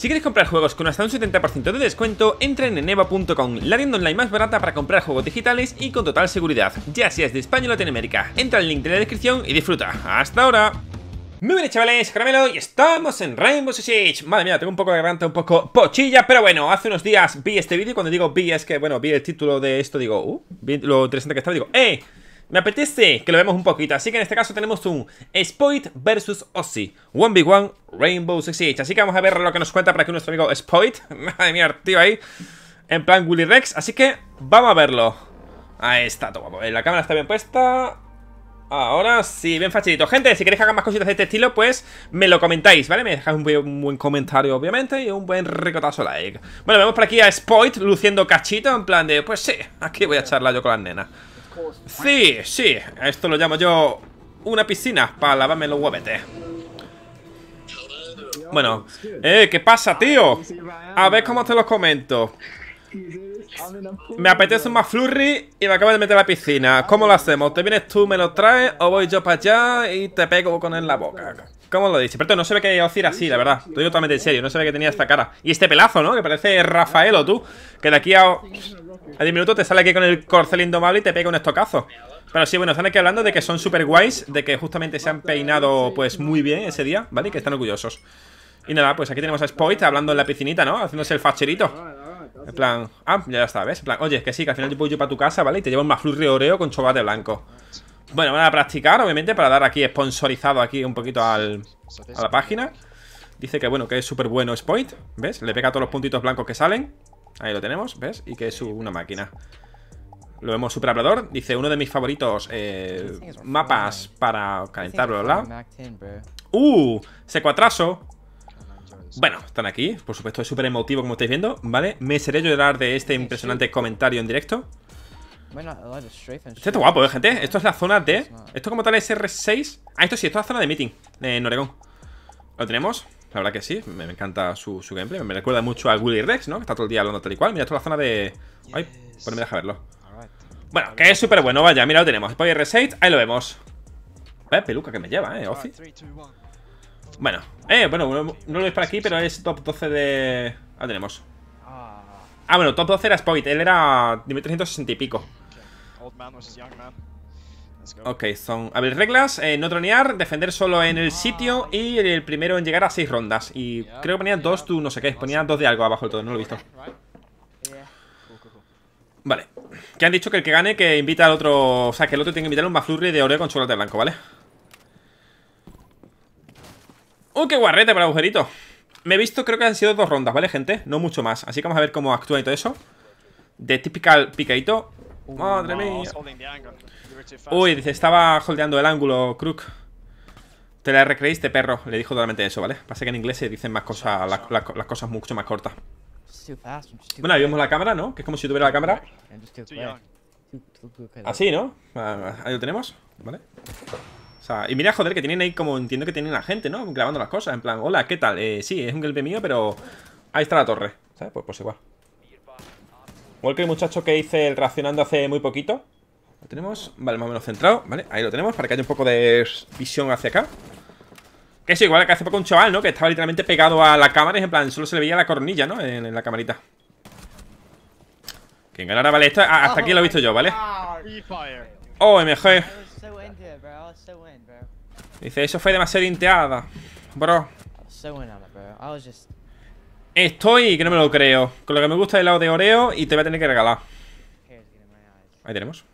Si queréis comprar juegos con hasta un 70% de descuento, entren en evo.com, la tienda online más barata para comprar juegos digitales y con total seguridad, ya seas de España o Latinoamérica. Entra al link de la descripción y disfruta. ¡Hasta ahora! Muy bien chavales, Caramelo y estamos en Rainbow Six Madre mía, tengo un poco de garganta, un poco pochilla Pero bueno, hace unos días vi este vídeo Cuando digo vi es que, bueno, vi el título de esto Digo, uh, lo interesante que estaba Digo, ¡eh! Me apetece que lo vemos un poquito, así que en este caso tenemos un Spoit vs Ozzy. 1v1 Rainbow Six Siege. Así que vamos a ver lo que nos cuenta para que nuestro amigo Spoit. Madre mía, tío ahí En plan Willy Rex, así que vamos a verlo. Ahí está, todo La cámara está bien puesta. Ahora sí, bien facilito. Gente, si queréis que haga más cositas de este estilo, pues me lo comentáis, ¿vale? Me dejáis un buen, comentario, obviamente Y un buen ricotazo like. Bueno, vemos por aquí a Spoit luciendo cachito En plan de, pues sí, aquí voy a charlar yo con las nenas Sí, sí, esto lo llamo yo una piscina para lavarme los huevetes. Bueno, eh, ¿qué pasa, tío? A ver cómo te lo comento. Me apetece un flurry y me acabo de meter a la piscina. ¿Cómo lo hacemos? ¿Te vienes tú, me lo traes o voy yo para allá y te pego con él en la boca? ¿Cómo lo dice? Pero no se ve que Ozzy así, la verdad. Estoy totalmente en serio. No se ve que tenía esta cara. Y este pelazo, ¿no? Que parece Rafael o tú. Que de aquí a, a 10 minutos te sale aquí con el corcel indomable y te pega un estocazo. Pero sí, bueno, están aquí hablando de que son super guays. De que justamente se han peinado, pues, muy bien ese día, ¿vale? Y que están orgullosos. Y nada, pues aquí tenemos a Spoit hablando en la piscinita, ¿no? Haciéndose el facherito. En plan, ah, ya está, ¿ves? En plan, oye, que sí, que al final yo voy yo para tu casa, ¿vale? Y te llevo un McFlurry Oreo con chocolate blanco. Bueno, van a practicar, obviamente, para dar aquí sponsorizado aquí un poquito al, a la página. Dice que, bueno, que es súper bueno Spoit, ¿ves? Le pega todos los puntitos blancos que salen. Ahí lo tenemos, ¿ves? Y que es una máquina. Lo vemos super hablador. Dice, uno de mis favoritos eh, mapas para calentarlo, ¿verdad? ¡Uh! Secuatraso. Bueno, están aquí. Por supuesto, es súper emotivo, como estáis viendo, ¿vale? Me seré llorar de este impresionante comentario en directo. Esto es guapo, ¿eh, gente? Esto es la zona de... Esto como tal es R6 Ah, esto sí, esto es la zona de meeting En Oregón ¿Lo tenemos? La verdad que sí, me, encanta su, gameplay. Me recuerda mucho al Willy Rex, ¿no? Que está todo el día hablando tal y cual. Mira, es la zona de... Ay, pues me deja verlo. Bueno, que es súper bueno, vaya, mira, lo tenemos. Spoiler R6, ahí lo vemos. Vaya peluca que me lleva, eh, Ozzy. Bueno, eh, bueno, no, lo veis por aquí Pero es top 12 de... Ahí tenemos. Ah, bueno, top 12 era Spoit Él era nivel 360 y pico Ok, son... A ver, reglas, eh, no tronear, defender solo en el sitio y el primero en llegar a 6 rondas. Y creo que ponía dos, tú no sé qué, ponía dos de algo abajo de todo, no lo he visto. Vale, que han dicho que el que gane que invita al otro... O sea, que el otro tiene que invitar un McFlurry de Oreo con chocolate blanco, ¿vale? ¡Uh, qué guarrete para agujerito! Me he visto, creo que han sido dos rondas, ¿vale, gente? No mucho más, así que vamos a ver cómo actúa y todo eso De typical picadito Madre mía. Uy, dice, estaba holdeando el ángulo, Crook. Te la recreíste, perro. Le dijo totalmente eso, ¿vale? Pasa que en inglés se dicen más cosas, las cosas mucho más cortas. Bueno, ahí vemos la cámara, ¿no? Que es como si tuviera la cámara. Así, ¿no? Ah, ahí lo tenemos, ¿vale? O sea, y mira, joder, que tienen ahí como entiendo que tienen la gente, ¿no? Grabando las cosas, en plan, hola, ¿qué tal? Eh, sí, es un gameplay mío, pero ahí está la torre, ¿sabes? Pues, pues igual. Igual que el muchacho que hice el reaccionando hace muy poquito Lo tenemos, vale, más o menos centrado Vale, ahí lo tenemos, para que haya un poco de visión hacia acá. Que es igual que hace poco un chaval, ¿no? Que estaba literalmente pegado a la cámara y en plan, solo se le veía la cornilla, ¿no? En, la camarita. Quien ganara, vale, esto, hasta aquí lo he visto yo, ¿vale? Oh, MG Dice, eso fue demasiado inteada Bro Estoy, que no me lo creo. Con lo que me gusta el lado de Oreo Y te voy a tener que regalar. Ahí tenemos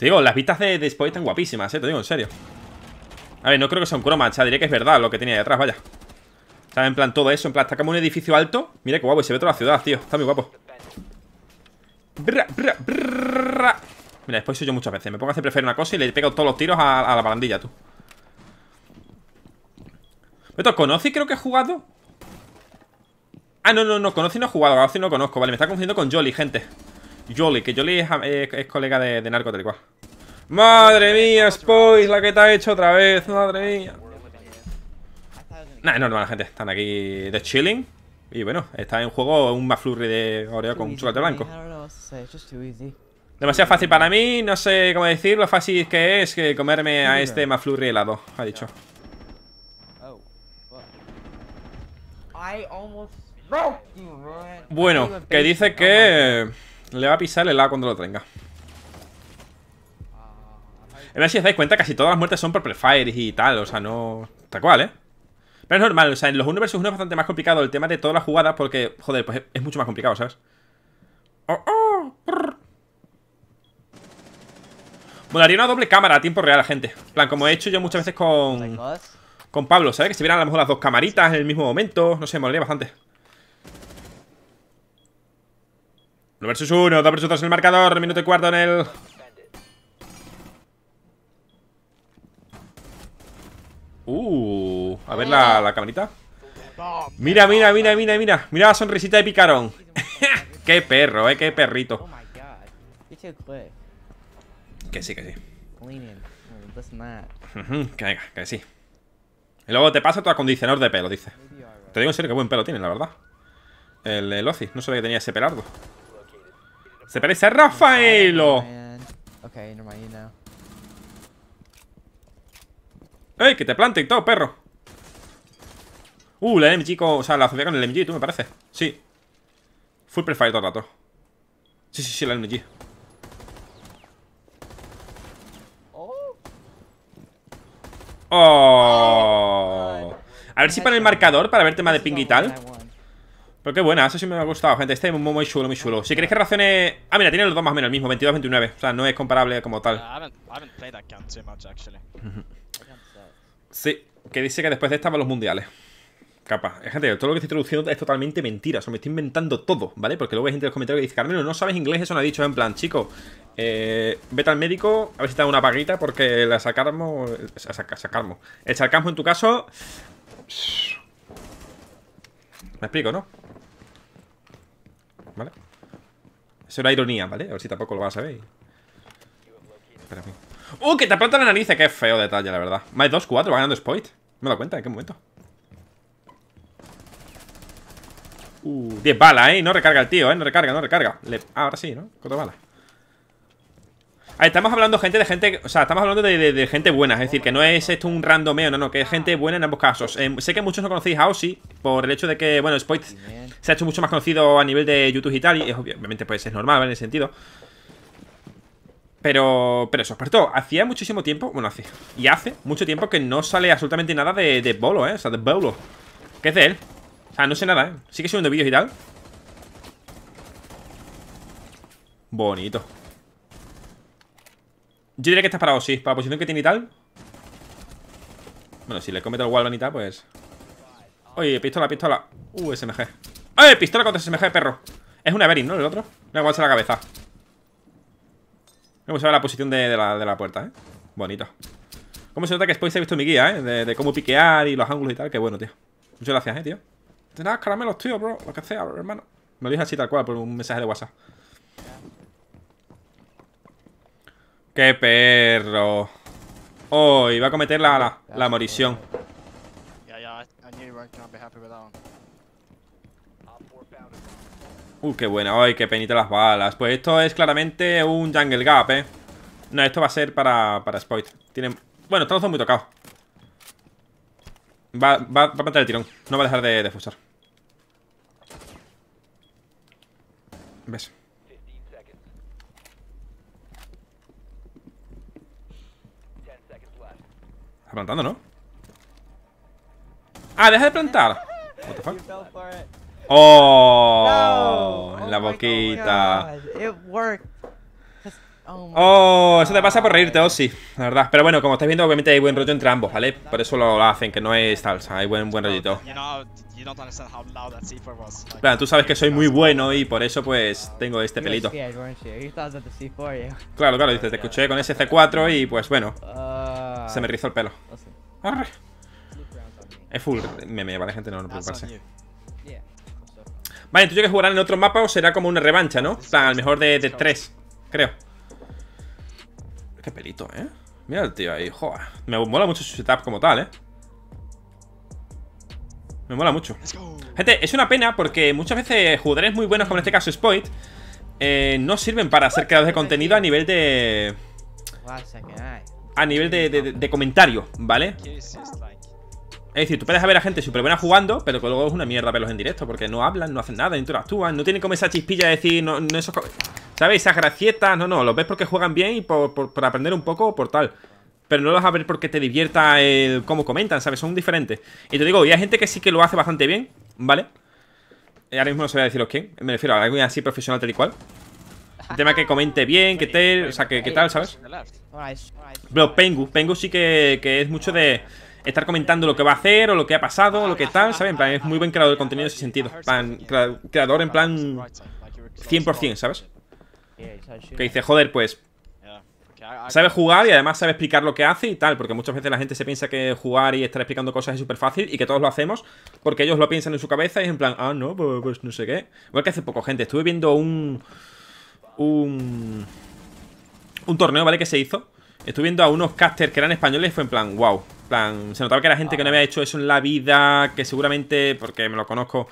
Te digo, las vistas de, de están guapísimas, eh Te digo, en serio. A ver, no creo que sea un croma, Diré que es verdad lo que tenía ahí atrás, vaya. Está en plan todo eso En plan, está como un edificio alto. Mira qué guapo, y se ve toda la ciudad, tío Está muy guapo. Mira, después soy yo muchas veces Me pongo a hacer preferir una cosa y le pego todos los tiros a, la barandilla, tú. ¿Esto conoce? Creo que he jugado. Ah, no, no, no, Conoce no he jugado, Conoce no conozco Vale, me está confundiendo con Jolly, gente. Jolly, que Jolly es, colega de, Narco tal Madre mía, Spoils, la que te ha hecho otra vez Madre mía. Nah, es normal, gente Están aquí de chilling. Y bueno, está en juego un McFlurry de Oreo con chocolate blanco. Demasiado fácil para mí No sé cómo decir lo fácil que es que comerme a este McFlurry helado Ha dicho. Bueno, que dice que le va a pisar el lado cuando lo tenga. A ver si os dais cuenta, casi todas las muertes son por prefire y tal, o sea, no... Tal cual, ¿eh? Pero es normal, o sea, en los 1 vs 1 es bastante más complicado el tema de todas las jugadas porque, joder, pues es mucho más complicado, ¿sabes? Oh, oh, Molaría una doble cámara a tiempo real, gente. En plan, como he hecho yo muchas veces con... Con Pablo, ¿sabes? Que se vieran a lo mejor las dos camaritas en el mismo momento. No sé, molaría bastante. 1 vs 1, 2 vs 2 en el marcador, minuto y cuarto en el... Uh, a ver la, la camarita. Mira, mira, mira, mira, mira. Mira la sonrisita de picarón. qué perro, eh, qué perrito. Que sí, que sí. que venga, que sí. Y luego te pasa tu acondicionador de pelo, dice. Te digo en serio que buen pelo tiene, la verdad. El, el no sabía que tenía ese pelardo. Se parece a Rafaelo. ¡Ey! Que te plante y todo, perro. Uh, la MG con... O sea, la asociación con el MG, tú me parece. Sí. Full prefire todo el rato. Sí, sí, sí, la MG. Oh. A ver si para el marcador para ver tema de ping y tal. Pero qué buena, eso sí me ha gustado, gente. Este es muy, muy chulo, muy chulo. Si queréis que racione. Ah, mira, tiene los dos más o menos el mismo, 22-29. O sea, no es comparable como tal. Sí, que dice que después de esta van los mundiales. Capa. Gente, todo lo que estoy traduciendo es totalmente mentira. O sea, me estoy inventando todo, ¿vale? Porque luego hay gente en los comentarios que dice, Carmelo, no sabes inglés, eso no ha dicho. En plan, chico, eh, vete al médico, a ver si te da una paguita, porque la sacamos. Sacamos. El sarcasmo en tu caso. Me explico, ¿no? ¿Vale? Es una ironía, ¿vale? A ver si tampoco lo vas a ver. Espera, ¡Uh! Que te aplanta la nariz! Qué feo detalle, la verdad. Más 2-4, va ganando Spoit. Me he cuenta, ¿en qué momento? Uh, 10 balas, ¿eh? No recarga el tío, ¿eh? No recarga, no recarga. Ah, ahora sí, ¿no? Cuatro balas. Ahí estamos hablando, gente, de gente... O sea, estamos hablando de, gente buena. Es decir, que no es esto un randomeo, no, no. Que es gente buena en ambos casos. Eh, sé que muchos no conocéis a por el hecho de que, bueno, Spoit se ha hecho mucho más conocido a nivel de YouTube y tal. Y obviamente, pues es normal, ¿vale? En ese sentido. Pero, pero eso, todo, hacía muchísimo tiempo, bueno, hace, y hace mucho tiempo que no sale absolutamente nada de, de Bolo, ¿eh? O sea, de Bolo. ¿Qué es de él? O sea, no sé nada, ¿eh? Sigue subiendo vídeos y tal. Bonito. Yo diría que está parado, sí. Para la posición que tiene y tal. Bueno, si le comete el Walvan y tal, pues... Oye, pistola, pistola. Uh, SMG. ¡Eh! Pistola contra SMG, perro. Es un Everin, ¿no? El otro. Le voy a la cabeza. Vamos a ver la posición de, la, puerta, ¿eh? Bonito. ¿Cómo se nota que después he visto mi guía, eh? De, cómo piquear y los ángulos y tal. Qué bueno, tío. Muchas gracias, eh, tío. De nada, caramelos, tío, bro. Lo que sea, hermano. Me lo dije así tal cual por un mensaje de WhatsApp. ¡Qué perro! Oh, iba a cometer la, la, la morición. Uh, qué buena. Ay, qué penita las balas. Pues esto es claramente un jungle gap, eh. No, esto va a ser para, para Spoit. Tienen... Bueno, están los muy tocados. Va, va, va a meter el tirón. No va a dejar de, de fusar. ¿Ves? Está plantando, ¿no? Ah, deja de plantar. Oh, en la boquita. Oh, eso te pasa por reírte, Ozzy, la verdad. Pero bueno, como estáis viendo, obviamente hay buen rollo entre ambos, ¿vale? Por eso lo hacen, que no es tal, o sea, hay buen, buen rollito. Claro, tú sabes que soy muy bueno y por eso pues tengo este pelito. Claro, claro, dices, te escuché con ese C4 y pues bueno, se me rizó el pelo. Es full meme, vale, gente, no, no preocuparse. Vale, entonces que jugarán en otro mapa o será como una revancha, ¿no? O sea, al mejor de, de tres, creo. Qué pelito, ¿eh? Mira el tío ahí, joder. Me mola mucho su setup como tal, ¿eh? Me mola mucho. Gente, es una pena porque muchas veces jugadores muy buenos, como en este caso Spoit, eh, no sirven para ser creadores de contenido a nivel de... A nivel de, de, de comentario, ¿vale? Es decir, tú puedes ver a gente súper buena jugando, pero que luego es una mierda verlos en directo, porque no hablan, no hacen nada, interactúan, no tienen como esa chispilla de decir, no, no eso, ¿sabes? Esas gracietas, no, no, los ves porque juegan bien y por, por, aprender un poco o por tal. Pero no los vas a ver porque te divierta el cómo comentan, ¿sabes? Son diferentes. Y te digo, y hay gente que sí que lo hace bastante bien, ¿vale? Ahora mismo no sabía deciros quién, me refiero a alguien así profesional tal y cual. El tema que comente bien, que tal, o sea, que, que tal, ¿sabes? Pero Pengu, Pengu sí que, que es mucho de estar comentando lo que va a hacer o lo que ha pasado o lo que tal, ¿sabes? En plan, es muy buen creador de contenido en ese sentido. plan, creador en plan 100%, ¿sabes? Que dice, joder, pues sabe jugar y además sabe explicar lo que hace y tal, porque muchas veces la gente se piensa que jugar y estar explicando cosas es súper fácil y que todos lo hacemos porque ellos lo piensan en su cabeza y es en plan, ah, no, pues, pues no sé qué. Igual que hace poco, gente, estuve viendo un... Un... Un torneo, ¿vale? Que se hizo. Estuve viendo a unos casters que eran españoles y fue en plan, wow, plan, se notaba que era gente que no había hecho eso en la vida, que seguramente, porque me lo conozco,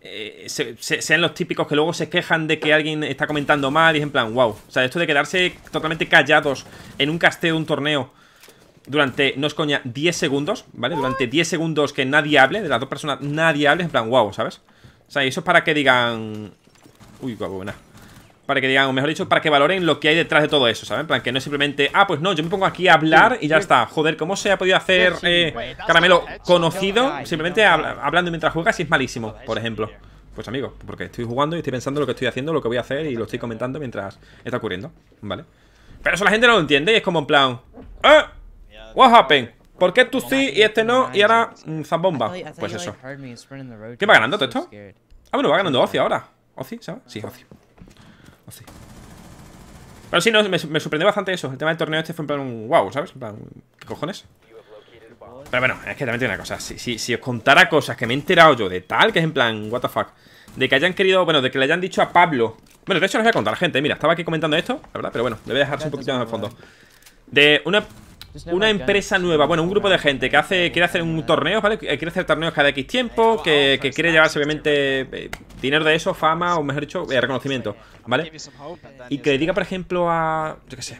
eh, sean los típicos que luego se quejan de que alguien está comentando mal y es en plan, wow. O sea, esto de quedarse totalmente callados en un casteo, un torneo, durante, no es coña, 10 segundos, ¿vale? Durante 10 segundos que nadie hable, de las dos personas, nadie hable, en plan, wow, ¿sabes? O sea, eso es para que digan... Uy, guau, buena. Para que digan, o mejor dicho, para que valoren lo que hay detrás de todo eso, ¿saben? En plan, que no es simplemente, ah, pues no, yo me pongo aquí a hablar y ya está. Joder, ¿cómo se ha podido hacer eh, caramelo conocido simplemente hablando mientras juegas si es malísimo, por ejemplo? Pues amigo, porque estoy jugando y estoy pensando lo que estoy haciendo, lo que voy a hacer y lo estoy comentando mientras está ocurriendo, ¿vale? Pero eso la gente no lo entiende y es como en plan, ¡Eh! What happened? ¿Por qué tú sí y este no? Y ahora, mmm, zambomba. Pues eso. ¿Qué va ganando todo esto? Ah, bueno, va ganando Ozi ahora. ¿Ozi, sabes? Sí, Ozi. Pero sí, no, me, sorprendió bastante eso. El tema del torneo este fue en plan un wow, ¿sabes? En plan, ¿qué cojones? Pero bueno, es que también tiene una cosa. Si, si, os contara cosas que me he enterado yo de tal, que es en plan, what the fuck. De que hayan querido, bueno, de que le hayan dicho a Pablo. Bueno, de hecho les voy a contar, gente. Mira, estaba aquí comentando esto, la verdad, pero bueno, le voy a dejarse un poquito más al fondo. De una una empresa nueva, bueno, un grupo de gente que hace quiere hacer un torneo, ¿vale? Quiere hacer torneos cada X tiempo, que, quiere llevarse obviamente eh, dinero de eso, fama, o mejor dicho, eh, reconocimiento, ¿vale? Y que le diga, por ejemplo, a... yo qué sé...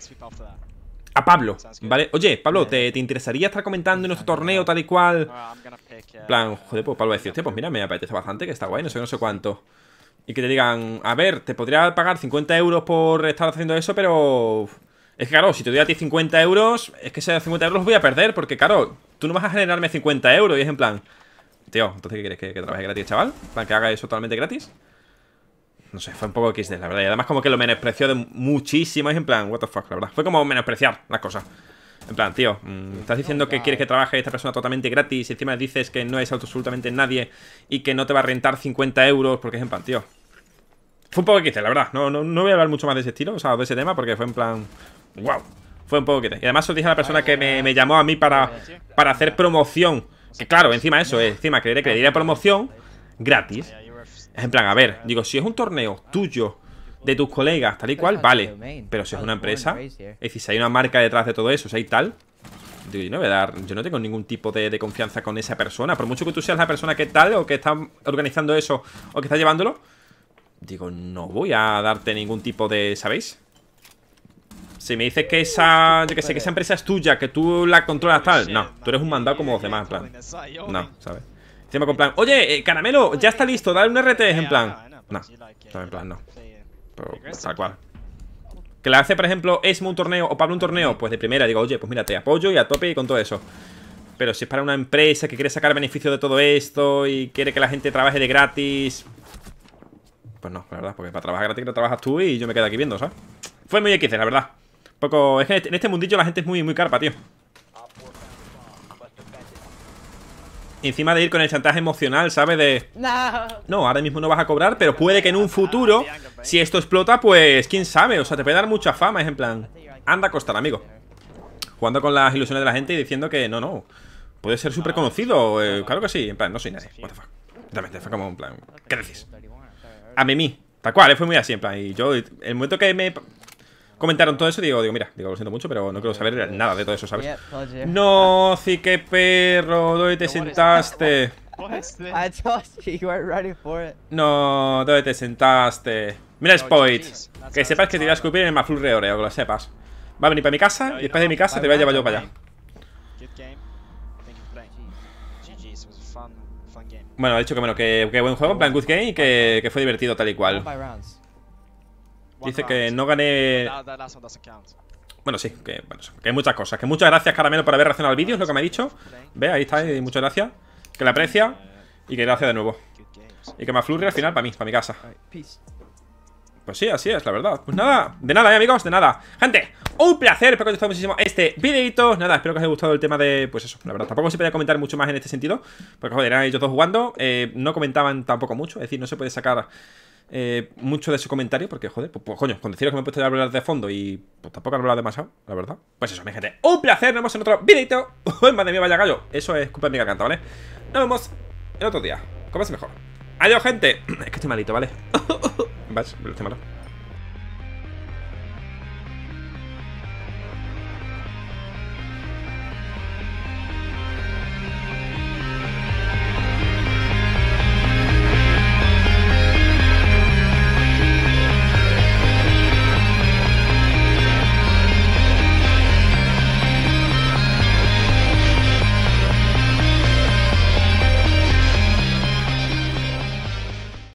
A Pablo, ¿vale? Oye, Pablo, ¿te, interesaría estar comentando en nuestro torneo tal y cual? En plan, joder, pues Pablo decir, hostia, pues mira, me apetece bastante, que está guay, no sé, no sé cuánto. Y que te digan, a ver, te podría pagar 50 euros por estar haciendo eso, pero... Es que claro, si te doy a ti 50 euros, es que esos 50 euros los voy a perder, porque claro, tú no vas a generarme 50 euros y es en plan... Tío, ¿entonces qué quieres? ¿Que, trabaje gratis, chaval? ¿Para que haga eso totalmente gratis? No sé, fue un poco XD, la verdad. Y además como que lo menospreció de muchísimo. Es en plan, what the fuck, la verdad. Fue como menospreciar las cosas. En plan, tío, mm, estás diciendo que quieres que trabaje esta persona totalmente gratis y encima dices que no es absolutamente nadie y que no te va a rentar 50 euros porque es en plan, tío. Fue un poco XD, la verdad. No, no, no voy a hablar mucho más de ese estilo, o sea, de ese tema porque fue en plan... Wow, fue un poco que te... Y además os dije a la persona que me, llamó a mí para, para hacer promoción. Que claro, encima eso, eh, encima que le diría promoción gratis. En plan, a ver, digo, si es un torneo tuyo, de tus colegas, tal y cual, vale. Pero si es una empresa, es decir, si hay una marca detrás de todo eso, si hay tal, digo, yo no voy a dar, yo no tengo ningún tipo de, de, confianza con esa persona. Por mucho que tú seas la persona que tal, o que está organizando eso, o que está llevándolo, digo, no voy a darte ningún tipo de, ¿sabéis? Si me dices que esa, yo que sé, que esa empresa es tuya, que tú la controlas tal, no, tú eres un mandado como los demás, en plan. No, ¿sabes? Encima con plan, oye, eh, caramelo, ya está listo, dale un RT, en plan. No, en plan, no. Pero, tal cual. Que le hace, por ejemplo, Esmo un torneo o Pablo un torneo, pues de primera digo, oye, pues mira, te apoyo y a tope y con todo eso. Pero si es para una empresa que quiere sacar beneficio de todo esto y quiere que la gente trabaje de gratis. Pues no, la verdad, porque para trabajar gratis no trabajas tú y yo me quedo aquí viendo, ¿sabes? Fue muy X, la verdad. Poco... Es que en este mundillo la gente es muy, muy carpa, tío. encima de ir con el chantaje emocional, ¿sabes? De... No. ahora mismo no vas a cobrar, pero puede que en un futuro, si esto explota, pues quién sabe. O sea, te puede dar mucha fama, es en plan... Anda a costar, amigo. Jugando con las ilusiones de la gente y diciendo que no, no. Puede ser súper conocido. Eh, claro que sí. En plan, no soy nadie. What the fuck. Fue como en plan... ¿Qué decís? A mí, tal cual, fue muy así, en plan. Y yo, el momento que me comentaron todo eso, digo, digo, mira, digo, lo siento mucho, pero no quiero saber nada de todo eso, ¿sabes? No, sí que perro, ¿dónde te sentaste? No, ¿dónde te sentaste? Mira Spoit, que sepas que te voy a escupir en el Maflur Oreo, que lo sepas. Va a venir para mi casa y después de mi casa te voy a llevar yo para allá. Bueno, ha dicho que bueno, que, que buen juego, en plan good game y que, que fue divertido tal y cual. Dice que no gané... Bueno, sí, que, bueno, que hay muchas cosas. Que muchas gracias, Caramelo, por haber reaccionado al vídeo, es lo que me ha dicho. Ve, ahí está, y muchas gracias. Que la aprecia y que gracias de nuevo. Y que me aflurre al final para mí, para mi casa. Pues sí, así es, la verdad. Pues nada, de nada, ¿eh, amigos, de nada. Gente, un placer, espero que os haya gustado muchísimo este videito. Nada, espero que os haya gustado el tema de, pues eso, la verdad. Tampoco se podía comentar mucho más en este sentido. Porque, joder, eran ellos dos jugando. Eh, no comentaban tampoco mucho, es decir, no se puede sacar eh, mucho de ese comentario, porque joder, pues, pues, coño, con deciros que me he puesto a hablar de fondo y pues tampoco he hablado demasiado, la verdad. Pues eso, mi gente, un placer, nos vemos en otro videito. Uy, madre mía, vaya gallo. Eso es culpa de mi garganta, ¿vale? Nos vemos en otro día. Como mejor. Adiós, gente. Es que estoy malito, ¿vale? Vas, estoy malo.